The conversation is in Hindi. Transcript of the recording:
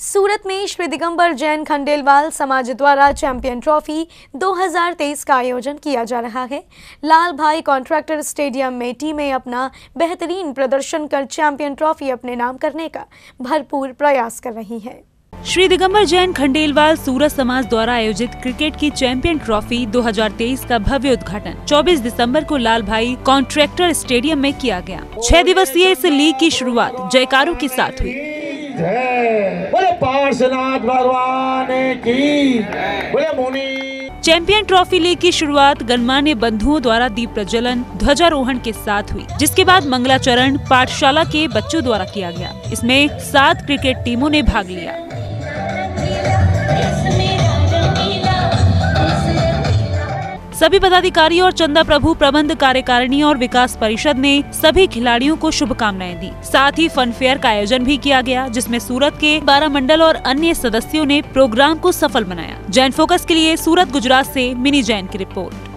सूरत में श्री दिगंबर जैन खंडेलवाल समाज द्वारा चैंपियन ट्रॉफी 2023 का आयोजन किया जा रहा है। लाल भाई कॉन्ट्रैक्टर स्टेडियम में टीमें अपना बेहतरीन प्रदर्शन कर चैंपियन ट्रॉफी अपने नाम करने का भरपूर प्रयास कर रही हैं। श्री दिगंबर जैन खंडेलवाल सूरत समाज द्वारा आयोजित क्रिकेट की चैंपियन ट्रॉफी 2023 का भव्य उद्घाटन 24 दिसंबर को लाल भाई कॉन्ट्रैक्टर स्टेडियम में किया गया। छह दिवसीय इस लीग की शुरुआत जयकारों के साथ हुई। जय बोले पार्श्वनाथ भगवान की। बोले मुनि। चैंपियन ट्रॉफी लीग की शुरुआत गणमान्य बंधुओं द्वारा दीप प्रज्वलन ध्वजारोहण के साथ हुई जिसके बाद मंगलाचरण पाठशाला के बच्चों द्वारा किया गया। इसमें सात क्रिकेट टीमों ने भाग लिया। सभी पदाधिकारी और चंदा प्रभु प्रबंध कार्यकारिणी और विकास परिषद ने सभी खिलाड़ियों को शुभकामनाएँ दी। साथ ही फन फेयर का आयोजन भी किया गया, जिसमें सूरत के बारह मंडल और अन्य सदस्यों ने प्रोग्राम को सफल बनाया। जैन फोकस के लिए सूरत, गुजरात ऐसी मिनी जैन की रिपोर्ट।